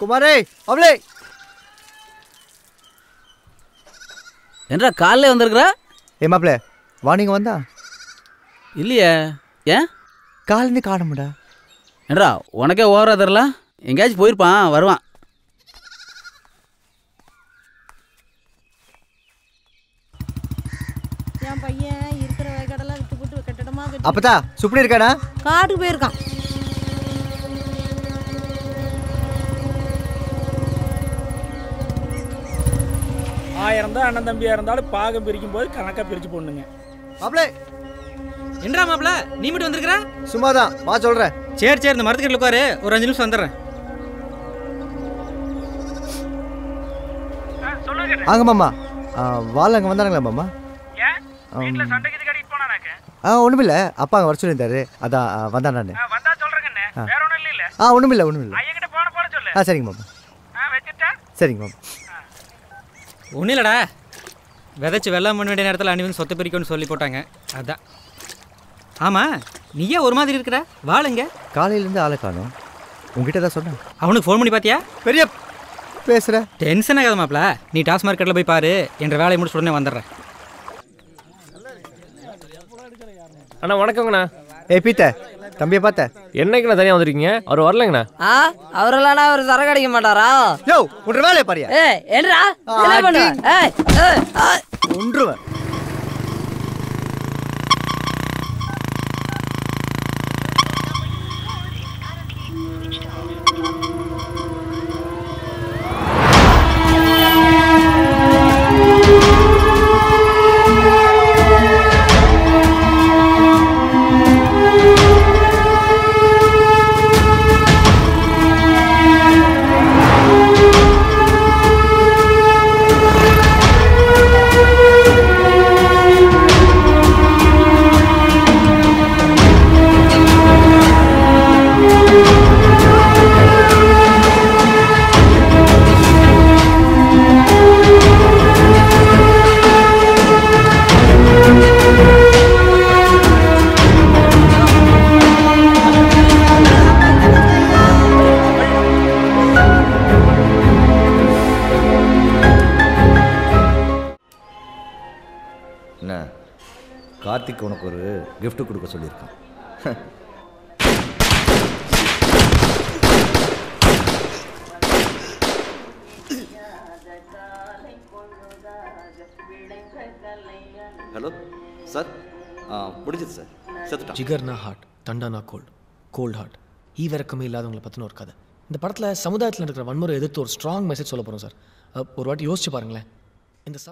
குமாரே அவளே என்னடா காலைல வந்திருக்கிற? ஏ மாப்பிள்ள வாணிங்க வந்தா. இல்லையே. ஏன்? காலிருந்து காணும்டா. என்னடா உனக்கே ஓவரா தெரில? எங்கேயாச்சும் போயிருப்பான் வருவான். என் பையன் இருக்கிற வயக்காடெல்லாம் விட்டு போட்டு கட்டடமா கட்டி அப்பதா சுப்டி இருக்காடா காட்டுக்கு போயிருக்கான். ஆயிரம் தான் அண்ணன் தம்பியா இருந்தாலும் பாகம் பிரிக்கும் போது கணக்கா பிரிச்சு போடணுங்க. மாப்பிளே! என்னடா மாப்ள நீ மட்டும் வந்திருக்கிற? சும்மாதான். வா சொல்றேன். சரி சரி இந்த மரத்துக்கிட்ட உட்காரு. ஒரு அஞ்சு நிமிஷம் வந்துடுறேன். ஆங்க மாமா. ஆ, வாள் அங்கே வந்தானுங்களா மாமா? ஆ ஒன்றுமில்ல அப்பா அங்கே வர சொல்லியிருந்தாரு. அதான் ஆ, வந்தான் நான். வேற ஒண்ணும் இல்ல ஆ ஆ சரிங்க மாமா. வச்சுட்டா சரிங்க மாமா. ஒன்றும் இல்லடா விதைச்சு வெள்ளம் பண்ண வேண்டிய நேரத்தில் அணி வந்து சொத்தை பிரிக்கணும்னு சொல்லி போட்டாங்க. அதான். ஆமாம் நீயே ஒரு மாதிரி இருக்கிற? வாளுங்க காலையிலேருந்து ஆளை காணும். உங்ககிட்ட தான் சொன்னேன் அவனுக்கு ஃபோன் பண்ணி பார்த்தியா பெரிய பேசுகிற டென்ஷன் ஆகாத மாப்ள நீ டாஸ் மார்க்கெட்டில் போய் பாரு. என்ற வேலையை முடிச்சு உடனே வந்துடுறேன். அண்ணா வணக்கங்கண்ணா. ஏ பீத்த. தம்பியை பார்த்த? என்னைக்குண்ணா தனியாக வந்திருக்கீங்க? அவர் வரலங்கண்ணா. ஆ அவரெல்லாம் அவர் சரக்கு அடிக்க மாட்டாரா? யோ உன்ற வேலையை பாரியா ஏய் என்னடா என்ன அடி. ஏய் ஏய், ஆ. ஒன்றுவன் என்ன? கார்த்திக் உனக்கு ஒரு gift கொடுக்க சொல்லியிருக்கான். ஹலோ சார் முடிஞ்சது சார் செத்துட்டான். ஜிகர்னா ஹார்ட் தண்டானா கோல்டு கோல்ட் ஹார்ட் ஈவிரக்கமே இல்லாதவங்களை பற்றின ஒரு கதை. இந்த படத்தில் சமுதாயத்தில் இருக்கிற வன்முறை எதிர்த்து ஒரு ஸ்ட்ராங் மெசேஜ் சொல்ல போகிறோம் சார் ஒரு வாட்டி யோசிச்சு பாருங்களேன். இந்த சப்